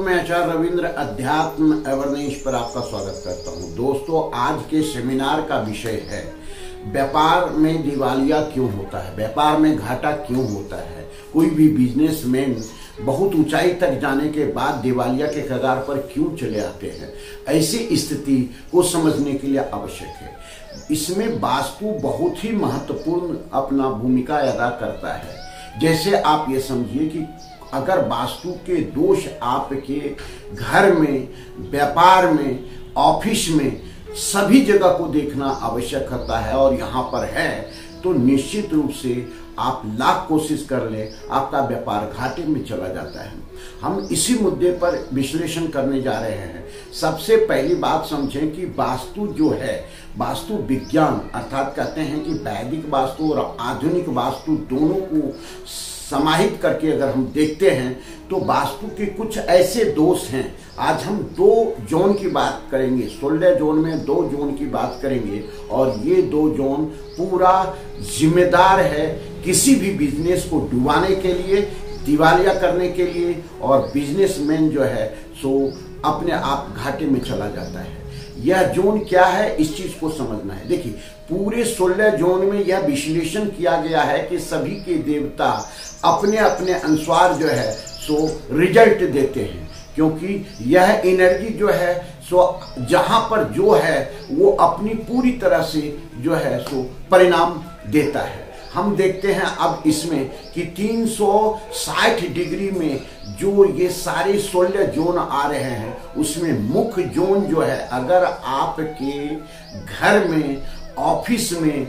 मैं आचार्य रविंद्र अध्यात्म अवर्नेश पर आपका स्वागत करता हूँ। दोस्तों, आज के सेमिनार का विषय है, व्यापार में दिवालिया क्यों होता है, व्यापार में घाटा क्यों होता है? कोई भी बिजनेसमैन बहुत ऊंचाई तक जाने के बाद दिवालिया के कगार पर क्यों चले आते हैं? ऐसी स्थिति को समझने के लिए आवश्यक है। इसमें वास्तु बहुत ही महत्वपूर्ण अपना भूमिका अदा करता है। जैसे आप ये समझिए कि अगर वास्तु के दोष आपके घर में, व्यापार में, ऑफ़िस में, सभी जगह को देखना आवश्यक होता है और यहाँ पर है तो निश्चित रूप से आप लाख कोशिश कर ले, आपका व्यापार घाटे में चला जाता है। हम इसी मुद्दे पर विश्लेषण करने जा रहे हैं। सबसे पहली बात समझें कि वास्तु जो है, वास्तु विज्ञान, अर्थात कहते हैं कि वैदिक वास्तु और आधुनिक वास्तु दोनों को समाहित करके अगर हम देखते हैं तो वास्तु के कुछ ऐसे दोष हैं। आज हम दो जोन की बात करेंगे सोलह जोन में दो जोन की बात करेंगे, और ये दो जोन पूरा जिम्मेदार है किसी भी बिज़नेस को डुबाने के लिए, दिवालिया करने के लिए, और बिजनेसमैन जो है, सो अपने आप घाटे में चला जाता है। यह जोन क्या है, इस चीज़ को समझना है। देखिए पूरे सोलह जोन में यह विश्लेषण किया गया है कि सभी के देवता अपने अपने अनुसार जो है, सो रिज़ल्ट देते हैं। क्योंकि यह एनर्जी जो है, सो जहाँ पर जो है, वो अपनी पूरी तरह से जो है, सो परिणाम देता है। हम देखते हैं अब इसमें कि 360 डिग्री में जो ये सारे सोलह जोन आ रहे हैं, उसमें मुख्य जोन जो है, अगर आपके घर में ऑफ़िस में,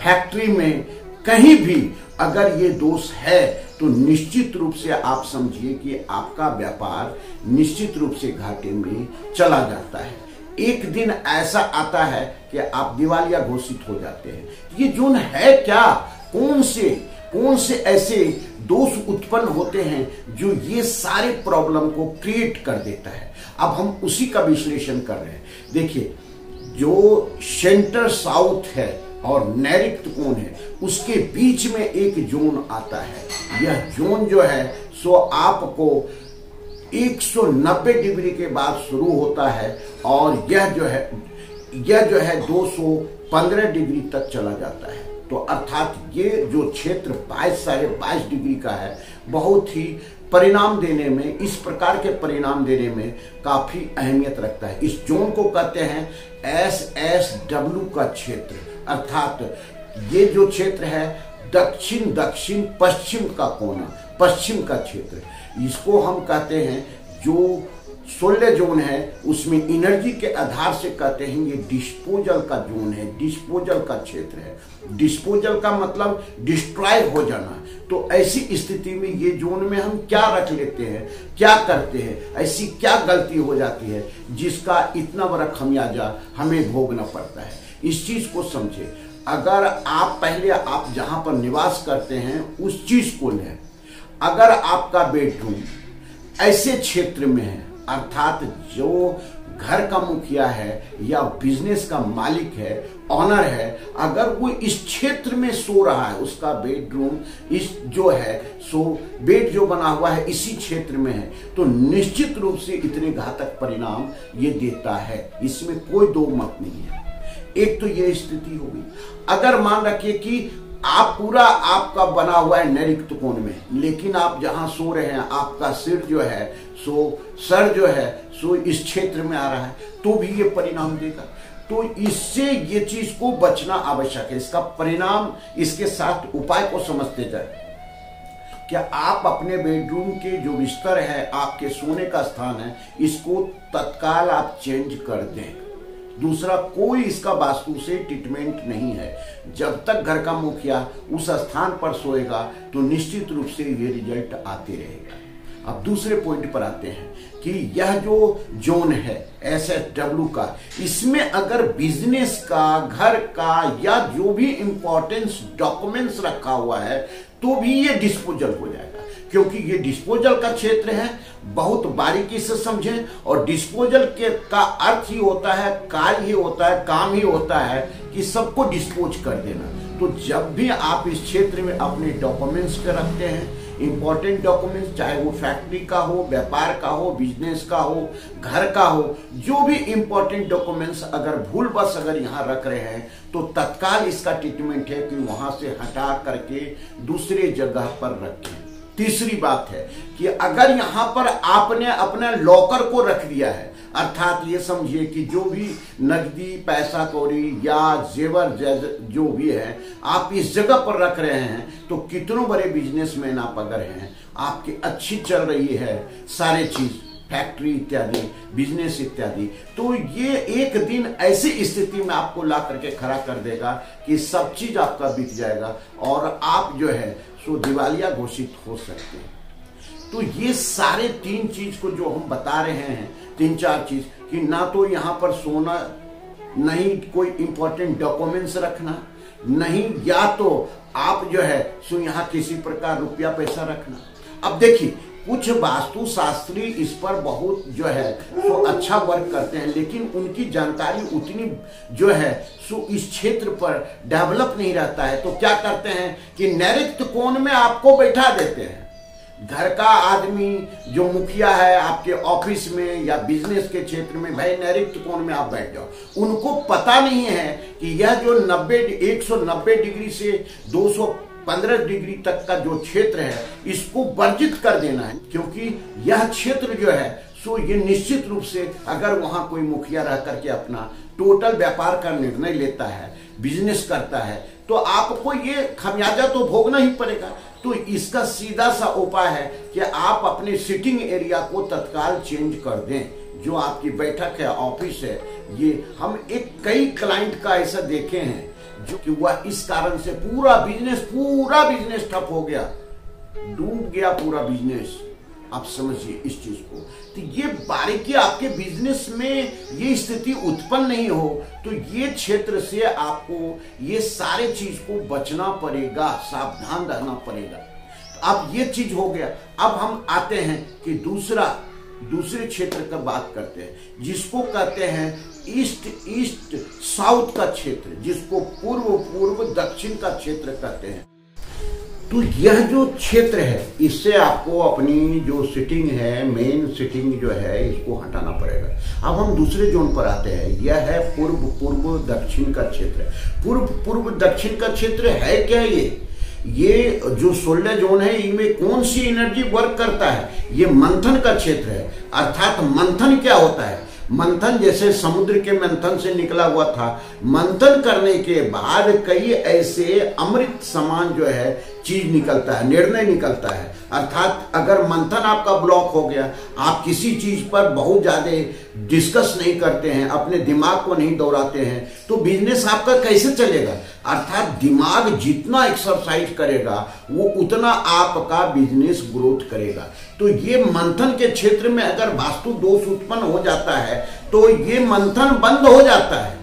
फैक्ट्री में, कहीं भी अगर ये दोष है तो निश्चित रूप से आप समझिए कि आपका व्यापार निश्चित रूप से घाटे में चला जाता है। एक दिन ऐसा आता है कि आप दिवालिया घोषित हो जाते हैं। ये जोन है क्या? कौन से कौन से ऐसे दोष उत्पन्न होते हैं जो ये सारे प्रॉब्लम को क्रिएट कर देता है? अब हम उसी का विश्लेषण कर रहे हैं। देखिए जो सेंटर साउथ है और नैरिक्त कोण है, उसके बीच में एक जोन आता है। यह जोन जो है, सो आपको 190 डिग्री के बाद शुरू होता है और यह जो है, यह जो है 215 डिग्री तक चला जाता है। तो अर्थात ये जो क्षेत्र 22 साढ़े बाईस डिग्री का है, बहुत ही परिणाम देने में, इस प्रकार के परिणाम देने में काफ़ी अहमियत रखता है। इस जोन को कहते हैं एस एस डब्ल्यू का क्षेत्र। अर्थात ये जो क्षेत्र है, दक्षिण दक्षिण, पश्चिम का कोना, पश्चिम का क्षेत्र। इसको हम कहते हैं जो सोलह जोन है, उसमें एनर्जी के आधार से कहते हैं ये डिस्पोजल का जोन है डिस्पोजल का क्षेत्र है। डिस्पोजल का मतलब डिस्ट्रॉय हो जाना। तो ऐसी स्थिति में ये जोन में हम क्या रख लेते हैं, क्या करते हैं, ऐसी क्या गलती हो जाती है, जिसका इतना बड़ा खमियाजा हमें भोगना पड़ता है। इस चीज़ को समझे। अगर आप पहले आप जहाँ पर निवास करते हैं, उस चीज़ को लें। अगर आपका बेडरूम ऐसे क्षेत्र में है अर्थात जो घर का मुखिया है या बिज़नेस का मालिक है ऑनर है, अगर वो इस क्षेत्र में सो रहा है, उसका बेडरूम इस जो है, सो बेड जो बना हुआ है, इसी क्षेत्र में है तो निश्चित रूप से इतने घातक परिणाम ये देता है। इसमें कोई दो मत नहीं है। एक तो ये स्थिति होगी। अगर मान रखिए कि आप पूरा आपका बना हुआ है नैरिक्त कोण में, लेकिन आप जहाँ सो रहे हैं, आपका सिर जो है सो सर जो है, सो इस क्षेत्र में आ रहा है तो भी ये परिणाम देगा। तो इससे ये चीज़ को बचना आवश्यक है। इसका परिणाम, इसके साथ उपाय को समझते जाए। क्या आप अपने बेडरूम के जो बिस्तर है, आपके सोने का स्थान है, इसको तत्काल आप चेंज कर दें। दूसरा, कोई इसका वास्तु से ट्रीटमेंट नहीं है। जब तक घर का मुखिया उस स्थान पर सोएगा तो निश्चित रूप से ये रिज़ल्ट आते रहेगा। अब दूसरे पॉइंट पर आते हैं कि यह जो जोन है एस एस डब्ल्यू का, इसमें अगर बिज़नेस का, घर का या जो भी इंपॉर्टेंस डॉक्यूमेंट्स रखा हुआ है तो भी ये डिस्पोजल हो जाएगा। क्योंकि ये डिस्पोजल का क्षेत्र है, बहुत बारीकी से समझें और डिस्पोजल के का अर्थ ही होता है, कार्य ही होता है, काम ही होता है कि सबको डिस्पोज कर देना। तो जब भी आप इस क्षेत्र में अपने डॉक्यूमेंट्स के रखते हैं इंपॉर्टेंट डॉक्यूमेंट्स चाहे वो फैक्ट्री का हो, व्यापार का हो बिज़नेस का हो, घर का हो, जो भी इंपॉर्टेंट डॉक्यूमेंट्स अगर भूल बस अगर यहाँ रख रहे हैं तो तत्काल इसका ट्रीटमेंट है कि वहाँ से हटा करके दूसरे जगह पर रखें। तीसरी बात है कि अगर यहाँ पर आपने अपने लॉकर को रख दिया है अर्थात ये समझिए कि जो भी नकदी, पैसा, कौड़ी या जेवर जो भी है, आप इस जगह पर रख रहे हैं तो कितनों बड़े बिजनेसमैन आप अगर हैं, आपकी अच्छी चल रही है, सारे चीज़ फैक्ट्री इत्यादि बिज़नेस इत्यादि तो ये एक दिन ऐसी स्थिति में आपको ला करके खड़ा कर देगा कि सब चीज़ आपका बिक जाएगा और आप जो है, सो दिवालिया घोषित हो सकते हैं। तो ये सारे तीन चीज़ को जो हम बता रहे हैं, तीन चार चीज़, कि ना तो यहाँ पर सोना, नहीं कोई इंपॉर्टेंट डॉक्यूमेंट्स रखना, नहीं या तो आप जो है सो यहाँ किसी प्रकार रुपया पैसा रखना। अब देखिए, कुछ वास्तु शास्त्री इस पर बहुत जो है सो अच्छा वर्क करते हैं, लेकिन उनकी जानकारी उतनी जो है सो इस क्षेत्र पर डेवलप नहीं रहता है। तो क्या करते हैं कि नैरिक्त कोण में आपको बैठा देते हैं। घर का आदमी जो मुखिया है आपके ऑफ़िस में या बिज़नेस के क्षेत्र में, भाई नैरिक्त कोण में आप बैठ जाओ। उनको पता नहीं है कि यह जो 90 190 डिग्री से 215 डिग्री तक का जो क्षेत्र है, इसको वर्जित कर देना है। क्योंकि यह क्षेत्र जो है, सो ये निश्चित रूप से अगर वहाँ कोई मुखिया रह करके अपना टोटल व्यापार का निर्णय लेता है, बिज़नेस करता है तो आपको ये खमियाजा तो भोगना ही पड़ेगा। तो इसका सीधा सा उपाय है कि आप अपने सिटिंग एरिया को तत्काल चेंज कर दें। जो आपकी बैठक है ऑफ़िस है, ये हम एक कई क्लाइंट का ऐसा देखे हैं, जो कि वह इस कारण से पूरा बिज़नेस पूरा बिज़नेस ठप हो गया। डूब गया पूरा बिज़नेस आप समझिए इस चीज़ को। तो ये बारीकी आपके बिज़नेस में ये स्थिति उत्पन्न नहीं हो तो ये क्षेत्र से आपको ये सारे चीज़ को बचना पड़ेगा, सावधान रहना पड़ेगा। तो अब ये चीज़ हो गया। अब हम आते हैं कि दूसरा, दूसरे क्षेत्र का बात करते हैं, जिसको कहते हैं ईस्ट ईस्ट साउथ का क्षेत्र, जिसको पूर्व पूर्व, दक्षिण का क्षेत्र कहते हैं। तो यह जो क्षेत्र है, इससे आपको अपनी जो सिटिंग है मेन सिटिंग जो है, इसको हटाना पड़ेगा। अब हम दूसरे जोन पर आते हैं। यह है पूर्व पूर्व, दक्षिण का क्षेत्र। पूर्व पूर्व, दक्षिण का क्षेत्र है क्या ये? ये जो सोलह जोन है, इनमें कौन सी एनर्जी वर्क करता है? ये मंथन का क्षेत्र है। अर्थात मंथन क्या होता है? मंथन जैसे समुद्र के मंथन से निकला हुआ था। मंथन करने के बाद कई ऐसे अमृत समान जो है चीज़ निकलता है, निर्णय निकलता है। अर्थात अगर मंथन आपका ब्लॉक हो गया, आप किसी चीज़ पर बहुत ज़्यादा डिस्कस नहीं करते हैं, अपने दिमाग को नहीं दौड़ाते हैं तो बिज़नेस आपका कैसे चलेगा? अर्थात दिमाग जितना एक्सरसाइज करेगा, वो उतना आपका बिज़नेस ग्रोथ करेगा। तो ये मंथन के क्षेत्र में अगर वास्तु दोष उत्पन्न हो जाता है तो ये मंथन बंद हो जाता है।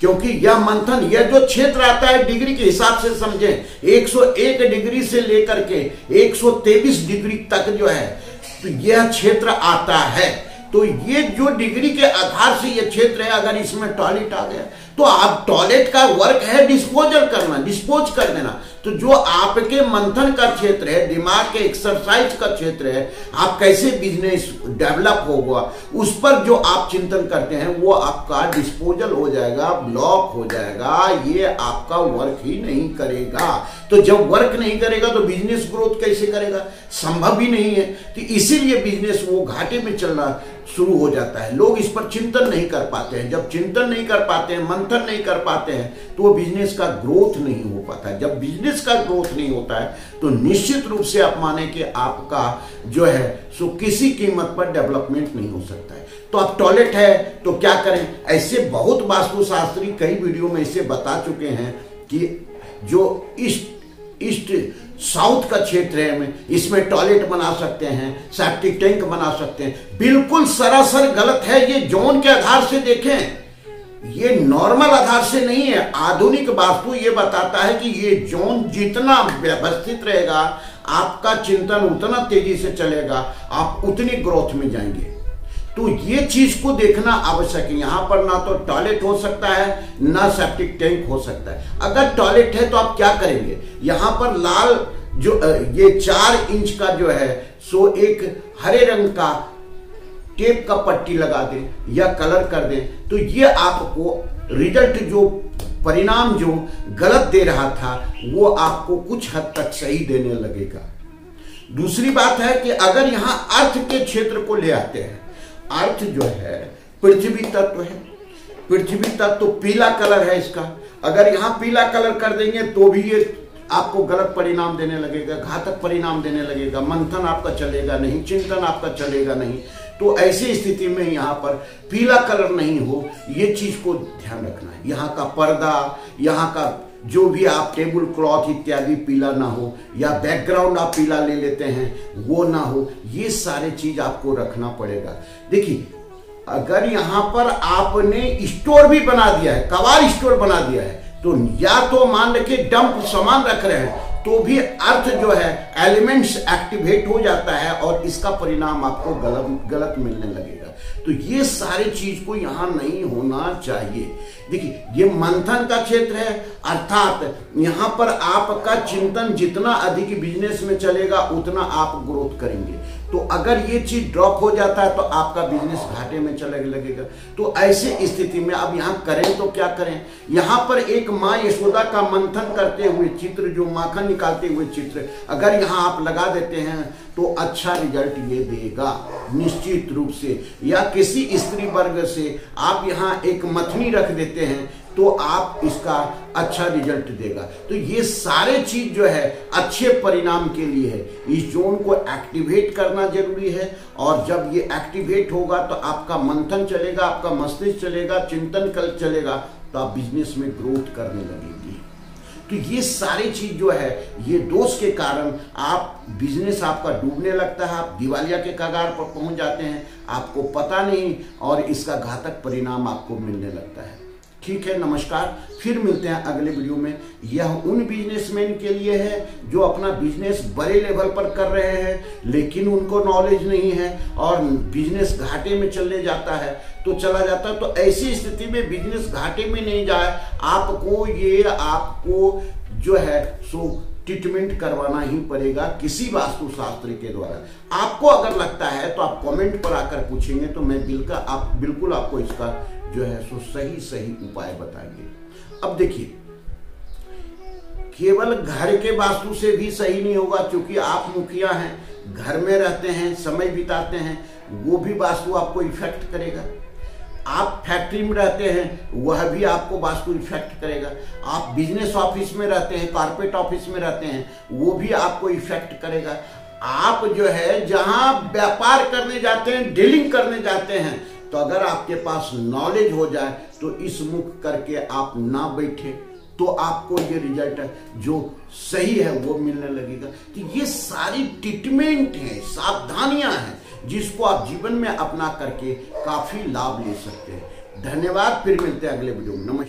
क्योंकि यह मंथन, यह जो क्षेत्र आता है डिग्री के हिसाब से समझे 101 डिग्री से लेकर के 123 डिग्री तक जो है तो यह क्षेत्र आता है। तो ये जो डिग्री के आधार से यह क्षेत्र है, अगर इसमें टॉयलेट आ गया तो आप टॉयलेट का वर्क है डिस्पोजल करना डिस्पोज कर देना। तो जो आपके मंथन का क्षेत्र है, दिमाग के एक्सरसाइज का क्षेत्र है, आप कैसे बिज़नेस डेवलप होगा, उस पर जो आप चिंतन करते हैं, वो आपका डिस्पोजल हो जाएगा ब्लॉक हो जाएगा, ये आपका वर्क ही नहीं करेगा। तो जब वर्क नहीं करेगा तो बिज़नेस ग्रोथ कैसे करेगा? संभव ही नहीं है। तो इसीलिए बिज़नेस वो घाटे में चलना शुरू हो जाता है। लोग इस पर चिंतन नहीं कर पाते हैं। जब चिंतन नहीं कर पाते हैं, मंथन नहीं कर पाते हैं तो वो बिज़नेस का ग्रोथ नहीं हो पाता जब बिज़नेस का ग्रोथ नहीं होता है तो निश्चित रूप से आप माने कि आपका जो है, सो किसी कीमत पर डेवलपमेंट नहीं हो सकता है। तो अब टॉयलेट है तो क्या करें? ऐसे बहुत वास्तुशास्त्री कई वीडियो में इसे बता चुके हैं कि जो ईस्ट ईस्ट साउथ का क्षेत्र है इसमें टॉयलेट बना सकते हैं सेप्टिक टैंक बना सकते हैं। बिल्कुल सरासर गलत है, ये जोन के आधार से देखें। ये नॉर्मल आधार से नहीं है। आधुनिक वास्तु ये बताता है कि ये जोन जितना व्यवस्थित रहेगा, आपका चिंतन उतना तेज़ी से चलेगा। आप उतनी ग्रोथ में जाएँगे। तो ये चीज़ को देखना आवश्यक है। यहाँ पर ना तो टॉयलेट हो सकता है, ना सेप्टिक टैंक हो सकता है। अगर टॉयलेट है तो आप क्या करेंगे? यहाँ पर लाल जो ये चार इंच का जो है, सो एक हरे रंग का टेप का पट्टी लगा दे या कलर कर दे तो ये आपको रिज़ल्ट जो, परिणाम जो गलत दे रहा था, वो आपको कुछ हद तक सही देने लगेगा। दूसरी बात है कि अगर यहाँ अर्थ के क्षेत्र को ले आते हैं अर्थ जो है, पृथ्वी तत्व है। पृथ्वी तत्व पीला कलर है इसका। अगर यहाँ पीला कलर कर देंगे तो भी ये आपको गलत परिणाम देने लगेगा, घातक परिणाम देने लगेगा। मंथन आपका चलेगा नहीं, चिंतन आपका चलेगा नहीं। तो ऐसी स्थिति में यहाँ पर पीला कलर नहीं हो, ये चीज़ को ध्यान रखना है। यहाँ का पर्दा, यहाँ का जो भी आप टेबल क्लॉथ इत्यादि पीला ना हो या बैकग्राउंड आप पीला ले लेते हैं, वो ना हो, ये सारे चीज़ आपको रखना पड़ेगा। देखिए, अगर यहाँ पर आपने स्टोर भी बना दिया है, कबाड़ स्टोर बना दिया है तो या तो मान रखिए डंप सामान रख रहे हैं तो भी अर्थ जो है एलिमेंट्स एक्टिवेट हो जाता है और इसका परिणाम आपको गलत गलत मिलने लगेगा। तो ये सारी चीज़ को यहाँ नहीं होना चाहिए। देखिए, ये मंथन का क्षेत्र है, अर्थात यहाँ पर आपका चिंतन जितना अधिक बिज़नेस में चलेगा, उतना आप ग्रोथ करेंगे। तो अगर ये चीज़ ड्रॉप हो जाता है तो आपका बिज़नेस घाटे में चले लगेगा। तो ऐसे स्थिति में अब यहाँ करें तो क्या करें? यहाँ पर एक माँ यशोदा का मंथन करते हुए चित्र, जो माखन निकालते हुए चित्र, अगर यहाँ आप लगा देते हैं तो अच्छा रिज़ल्ट ये देगा, निश्चित रूप से। या किसी स्त्री वर्ग से आप यहाँ एक मथनी रख देते हैं तो आप इसका अच्छा रिज़ल्ट देगा। तो ये सारे चीज़ जो है, अच्छे परिणाम के लिए है। इस जोन को एक्टिवेट करना ज़रूरी है और जब ये एक्टिवेट होगा तो आपका मंथन चलेगा, आपका मस्तिष्क चलेगा, चिंतन कल चलेगा तो आप बिज़नेस में ग्रोथ करने लगेंगे। तो ये सारी चीज़ जो है, ये दोष के कारण आप बिज़नेस आपका डूबने लगता है, आप दिवालिया के कगार पर पहुँच जाते हैं, आपको पता नहीं और इसका घातक परिणाम आपको मिलने लगता है। ठीक है, नमस्कार। फिर मिलते हैं अगले वीडियो में। यह उन बिजनेसमैन के लिए है जो अपना बिज़नेस बड़े लेवल पर कर रहे हैं, लेकिन उनको नॉलेज नहीं है और बिज़नेस घाटे में चलने जाता है। तो चला जाता है तो ऐसी स्थिति में बिज़नेस घाटे में नहीं जाए। आपको ये, आपको जो है सो ट्रीटमेंट करवाना ही पड़ेगा किसी वास्तु शास्त्र के द्वारा। आपको अगर लगता है तो आप कमेंट पर आकर पूछेंगे तो मैं बिल्कुल आप, बिल्कुल आपको इसका जो है सो सही सही उपाय बताएँगे। अब देखिए, केवल घर के वास्तु से भी सही नहीं होगा, क्योंकि आप मुखिया हैं, घर में रहते हैं, समय बिताते हैं, वो भी वास्तु आपको इफ़ेक्ट करेगा। आप फैक्ट्री में रहते हैं, वह भी आपको वास्तु इफ़ेक्ट करेगा। आप बिज़नेस ऑफ़िस में रहते हैं, कॉर्पोरेट ऑफ़िस में रहते हैं, वो भी आपको इफ़ेक्ट करेगा। आप जो है, जहाँ व्यापार करने जाते हैं, डीलिंग करने जाते हैं तो अगर आपके पास नॉलेज हो जाए तो इस मुख करके आप ना बैठे तो आपको ये रिज़ल्ट जो सही है, वो मिलने लगेगा। तो ये सारी ट्रीटमेंट है, सावधानियाँ हैं। जिसको आप जीवन में अपना करके काफ़ी लाभ ले सकते हैं। धन्यवाद, फिर मिलते हैं अगले वीडियो में। नमस्कार।